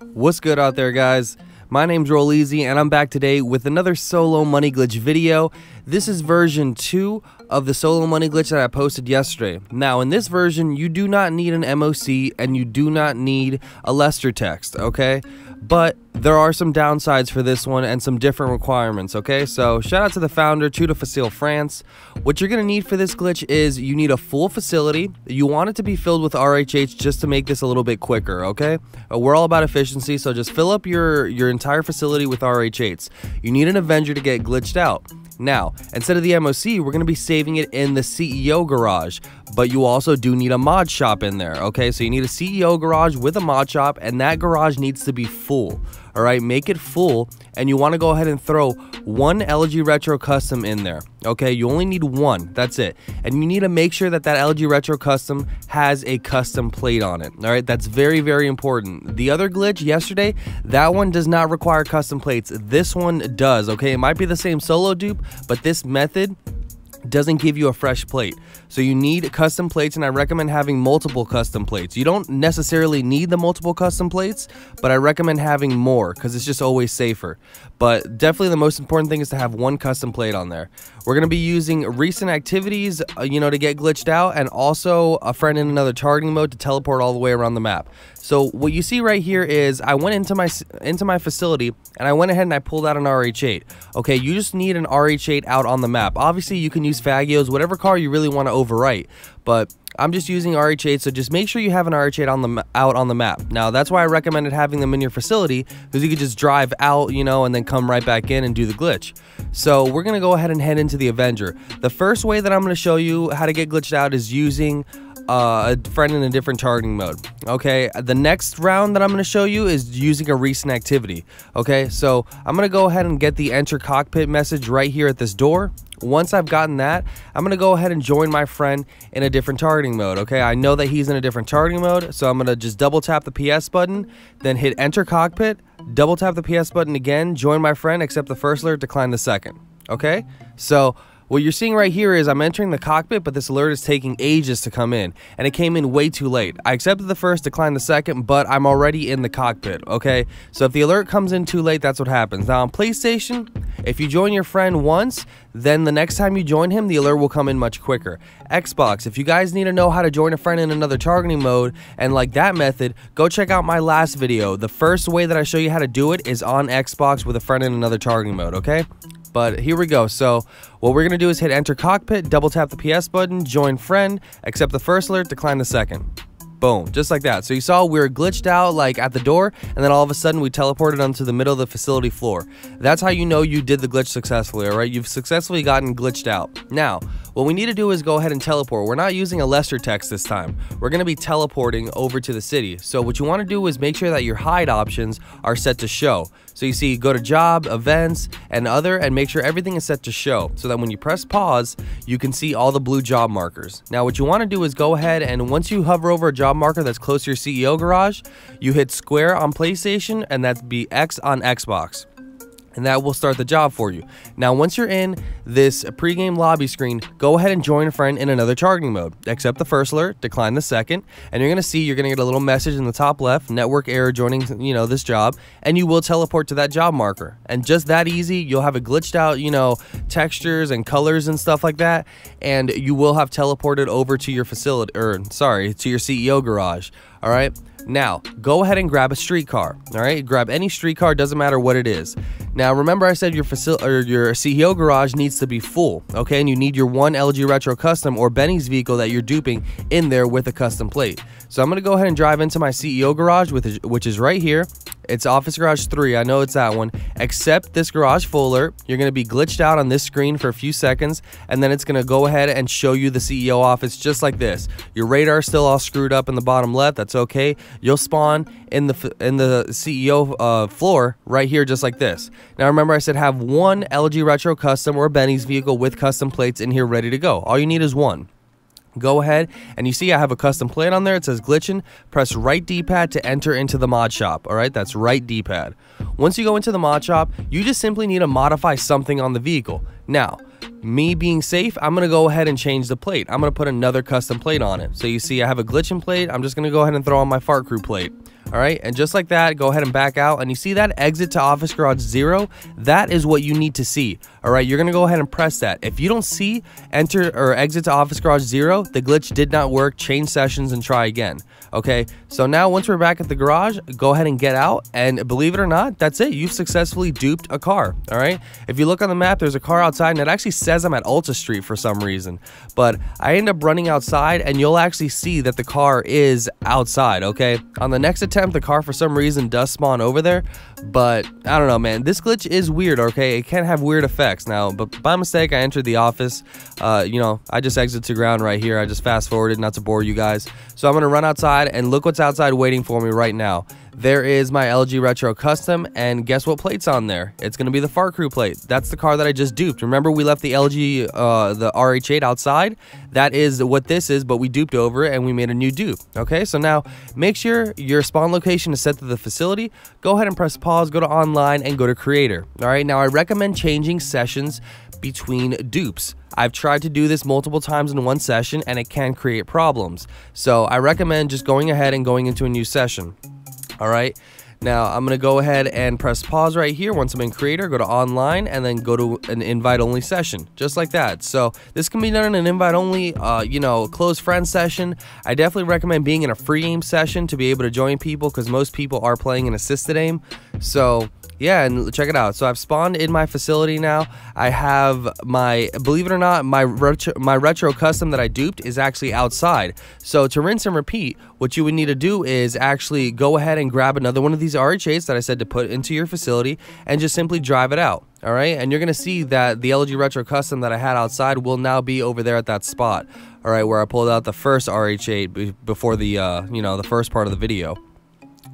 What's good out there, guys? My name's Rolleezy, and I'm back today with another solo money glitch video. This is version 2 of the solo money glitch that I posted yesterday. Now, in this version, you do not need an MOC and you do not need a Lester text, okay? But there are some downsides for this one and some different requirements, okay? So, shout out to the founder, Tuto Facile France. What you're gonna need for this glitch is you need a full facility. You want it to be filled with RH8 just to make this a little bit quicker, okay? Uh, we're all about efficiency, so just fill up your, your entire facility with RH8. You need an Avenger to get glitched out. Now, instead of the MOC, we're going to be saving it in the CEO garage, but you also do need a mod shop in there, okay? So you need a CEO garage with a mod shop, and that garage needs to be full, all right? Make it full, and you want to go ahead and throw one Elegy Retro Custom in there, okay? You only need one, that's it. And you need to make sure that that Elegy Retro Custom has a custom plate on it, all right? That's very, very important. The other glitch yesterday, that one does not require custom plates. This one does, okay? It might be the same solo dupe, but this method doesn't give you a fresh plate. So you need custom plates and I recommend having multiple custom plates. You don't necessarily need the multiple custom plates, but I recommend having more because it's just always safer. But definitely the most important thing is to have one custom plate on there. We're going to be using recent activities, uh, you know, to get glitched out and also a friend in another targeting mode to teleport all the way around the map. So what you see right here is I went into my into my facility and I went ahead and I pulled out an RH8. Okay, you just need an RH8 out on the map. Obviously, you can use Faggios, whatever car you really want to overwrite, but I'm just using RH8, so just make sure you have an RH8 on the out on the map. Now, that's why I recommended having them in your facility, because you could just drive out, you know, and then come right back in and do the glitch. So we're to go ahead and head into the Avenger. The first way that I'm to show you how to get glitched out is using uh, a friend in a different targeting mode. Okay, the next round that I'm to show you is using a recent activity. Okay, so I'm to go ahead and get the enter cockpit message right here at this door. Once I've gotten that, I'm to go ahead and join my friend in a different targeting mode. Okay, I know that he's in a different targeting mode, so I'm to just double tap the PS button, then hit enter cockpit, double tap the PS button again, join my friend, accept the first alert, decline the second. Okay, so what you're seeing right here is I'm entering the cockpit, but this alert is taking ages to come in, and it came in way too late. I accepted the first, declined the second, but I'm already in the cockpit, okay? So if the alert comes in too late, that's what happens. Now on PlayStation, if you join your friend once, then the next time you join him, the alert will come in much quicker. Xbox, if you guys need to know how to join a friend in another targeting mode and like that method, go check out my last video. The first way that I show you how to do it is on Xbox with a friend in another targeting mode, okay? But here we go. So what we're to do is hit enter cockpit, double tap the PS button, join friend, accept the first alert, decline the second. Boom, just like that. So you saw we were glitched out like at the door, and then all of a sudden we teleported onto the middle of the facility floor. That's how you know you did the glitch successfully, all right? You've successfully gotten glitched out. Now, what we need to do is go ahead and teleport. We're not using a Lester text this time. We're going to be teleporting over to the city. So what you want to do is make sure that your hide options are set to show. So you see, go to job, events, and other, and make sure everything is set to show so that when you press pause, you can see all the blue job markers. Now, what you want to do is go ahead and once you hover over a job marker that's close to your CEO garage, you hit square on PlayStation and that's be X on Xbox and that will start the job for you. Now, once you're in this pregame lobby screen, go ahead and join a friend in another targeting mode. Accept the first alert, decline the second, and you're to see you're to get a little message in the top left, network error joining, you know, this job, and you will teleport to that job marker. And just that easy, you'll have a glitched out, you know, textures and colors and stuff like that, and you will have teleported over to your facility or sorry, to your CEO garage. All right? Now, go ahead and grab a streetcar. All right, grab any streetcar, doesn't matter what it is. Now, remember I said your facility or your CEO garage needs to be full, okay? And you need your one Elegy Retro Custom or Benny's vehicle that you're duping in there with a custom plate. So I'm gonna go ahead and drive into my CEO garage, with which is right here. It's Office Garage 3. I know it's that one. Accept this garage full alert. You're to be glitched out on this screen for a few seconds, and then it's to go ahead and show you the CEO office just like this. Your radar still all screwed up in the bottom left. That's okay. You'll spawn in the in the CEO uh, floor right here just like this. Now remember I said have one Elegy Retro Custom or Benny's vehicle with custom plates in here ready to go. All you need is one go ahead and you see I have a custom plate on there. It says glitching. Press right D-pad to enter into the mod shop. All right, that's right D-pad. Once you go into the mod shop, you just simply need to modify something on the vehicle. Now, me being safe, I'm going to go ahead and change the plate. I'm going to put another custom plate on it. So you see I have a glitching plate. I'm just going to go ahead and throw on my fart crew plate. All right, and just like that, go ahead and back out. And you see that exit to Office Garage 0? That is what you need to see. All right, you're gonna go ahead and press that. If you don't see enter or exit to Office Garage 0, the glitch did not work. Change sessions and try again. Okay, so now once we're back at the garage, go ahead and get out. And believe it or not, that's it. You've successfully duped a car. All right, if you look on the map, there's a car outside, and it actually says I'm at Alta Street for some reason. But I end up running outside, and you'll actually see that the car is outside. Okay, on the next attempt, the car for some reason does spawn over there. But I don't know, man. This glitch is weird. Okay, it can have weird effects now. But by mistake, I entered the office. Uh, you know, I just exit to ground right here. I just fast forwarded, not to bore you guys. So I'm gonna run outside outside and look what's outside waiting for me right now. There is my Elegy Retro Custom and guess what plate's on there? It's going to be the Fart Crew plate. That's the car that I just duped. Remember we left the Elegy, uh, the RH8 outside? That is what this is, but we duped over it and we made a new dupe. Okay, so now make sure your spawn location is set to the facility. Go ahead and press pause, go to online and go to creator. All right, now I recommend changing sessions between dupes. I've tried to do this multiple times in one session and it can create problems. So I recommend just going ahead and going into a new session. All right. Now I'm to go ahead and press pause right here. Once I'm in creator, go to online and then go to an invite only session, just like that. So this can be done in an invite only, uh, you know, close friend session. I definitely recommend being in a free aim session to be able to join people because most people are playing an assisted aim. So yeah, and check it out. So I've spawned in my facility now. I have my, believe it or not, my retro, my retro custom that I duped is actually outside. So to rinse and repeat, what you would need to do is actually go ahead and grab another one of these RH8s that I said to put into your facility and just simply drive it out. All right, and you're gonna see that the Elegy Retro Custom that I had outside will now be over there at that spot. All right, where I pulled out the first RH8 before the, uh, you know, the first part of the video.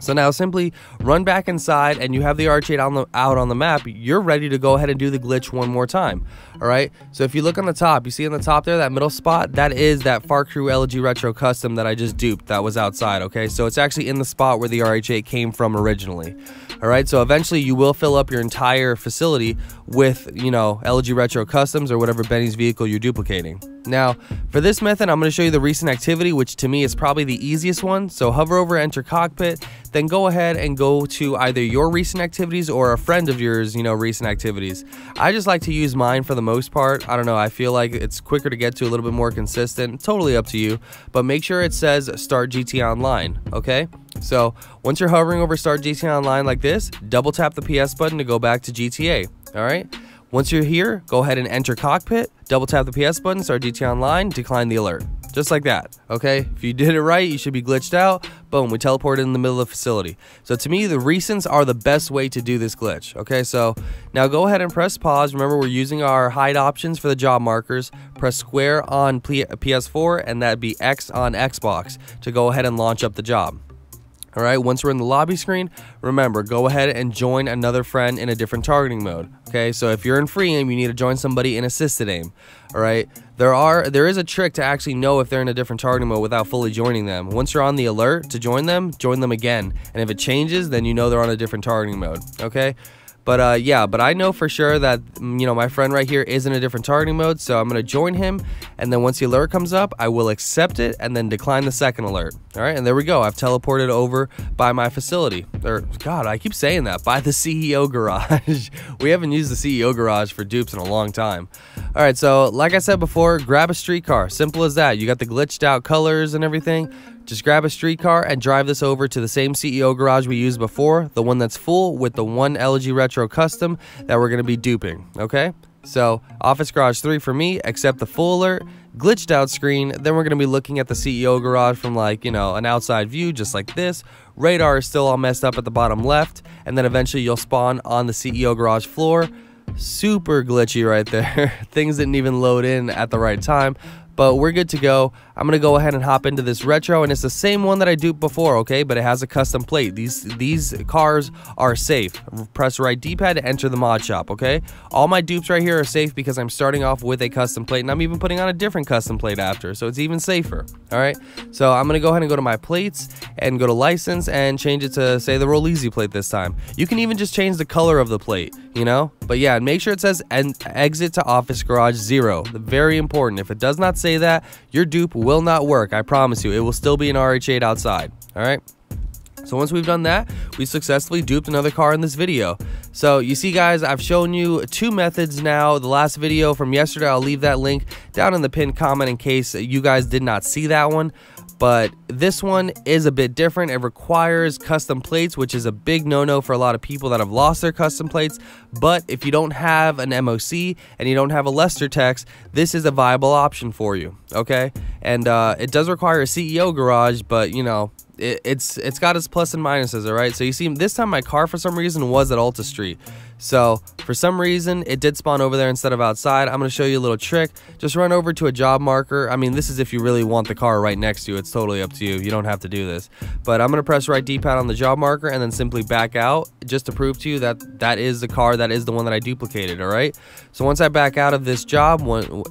So now simply run back inside and you have the RH8 on the, out on the map, you're ready to go ahead and do the glitch one more time. All right. So if you look on the top, you see on the top there, that middle spot, that is that Fart Crew Elegy Retro Custom that I just duped that was outside. Okay. So it's actually in the spot where the RH8 came from originally. All right. So eventually you will fill up your entire facility with, you know, Elegy Retro Customs or whatever Benny's vehicle you're duplicating. Now, for this method, I'm going to show you the recent activity, which to me is probably the easiest one. So hover over enter cockpit, then go ahead and go to either your recent activities or a friend of yours, you know, recent activities. I just like to use mine for the most part. I don't know, I feel like it's quicker to get to, a little bit more consistent. Totally up to you, but make sure it says start GT online, okay? So once you're hovering over start GT online like this, double tap the PS button to go back to GTA, all right? Once you're here, go ahead and enter cockpit, double tap the PS button, start GT Online, decline the alert. Just like that, okay? If you did it right, you should be glitched out. Boom, we teleported in the middle of the facility. So to me, the recents are the best way to do this glitch, okay? So now go ahead and press pause. Remember, we're using our hide options for the job markers. Press square on PS4 and that'd be X on Xbox to go ahead and launch up the job. All right, once we're in the lobby screen, remember, go ahead and join another friend in a different targeting mode. Okay, so if you're in free aim, you need to join somebody in assisted aim. All right, there are there is a trick to actually know if they're in a different targeting mode without fully joining them. Once you're on the alert to join them, join them again, and if it changes, then you know they're on a different targeting mode. Okay. But uh, yeah, but I know for sure that mm, you know my friend right here is in a different targeting mode, so I'm gonna join him, and then once the alert comes up, I will accept it and then decline the second alert. All right, and there we go. I've teleported over by my facility. Or God, I keep saying that by the CEO garage. we haven't used the CEO garage for dupes in a long time. All right, so like I said before, grab a streetcar. Simple as that. You got the glitched out colors and everything. Just grab a streetcar and drive this over to the same CEO garage we used before, the one that's full with the one Elegy Retro Custom that we're going to be duping, okay? So, Office Garage 3 for me, accept the full alert, glitched out screen, then we're going to be looking at the CEO garage from like, you know, an outside view just like this. Radar is still all messed up at the bottom left, and then eventually you'll spawn on the CEO garage floor. Super glitchy right there. Things didn't even load in at the right time, but we're good to go. I'm gonna go ahead and hop into this retro, and it's the same one that I duped before, okay? But it has a custom plate. These these cars are safe. Press right D-pad to enter the mod shop, okay? All my dupes right here are safe because I'm starting off with a custom plate, and I'm even putting on a different custom plate after, so it's even safer. All right. So I'm gonna go ahead and go to my plates and go to license and change it to say the Rolleezy plate this time. You can even just change the color of the plate, you know? But yeah, and make sure it says and exit to office garage zero. Very important. If it does not say that, your dupe will not work. I promise you. It will still be an RH8 outside. All right. So once we've done that, we successfully duped another car in this video. So you see guys, I've shown you two methods now. The last video from yesterday, I'll leave that link down in the pinned comment in case you guys did not see that one but this one is a bit different. It requires custom plates, which is a big no-no for a lot of people that have lost their custom plates. But if you don't have an MOC and you don't have a Lester Tex, this is a viable option for you, okay? And uh, it does require a CEO garage, but you know, it, it's it's got its plus and minuses, all right? So you see, this time my car for some reason was at Alta Street. So for some reason, it did spawn over there instead of outside. I'm to show you a little trick. Just run over to a job marker. I mean, this is if you really want the car right next to you. It's totally up to you. You don't have to do this. But I'm to press right D-pad on the job marker and then simply back out just to prove to you that that is the car. That is the one that I duplicated, all right? So once I back out of this job,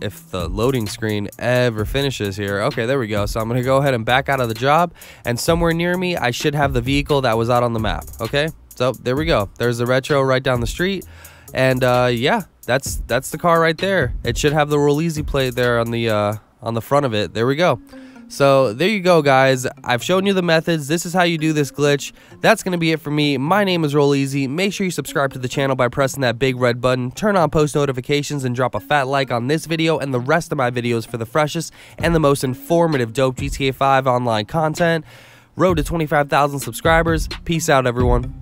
if the loading screen ever finishes here, okay, there we go. So I'm to go ahead and back out of the job and somewhere near me, I should have the vehicle that was out on the map, okay? So there we go. There's the retro right down the street. And uh, yeah, that's that's the car right there. It should have the Rolleezy plate there on the uh, on the front of it. There we go. So there you go, guys. I've shown you the methods. This is how you do this glitch. That's going to be it for me. My name is Rolleezy. Make sure you subscribe to the channel by pressing that big red button. Turn on post notifications and drop a fat like on this video and the rest of my videos for the freshest and the most informative dope GTA 5 online content. Road to 25,000 subscribers. Peace out, everyone.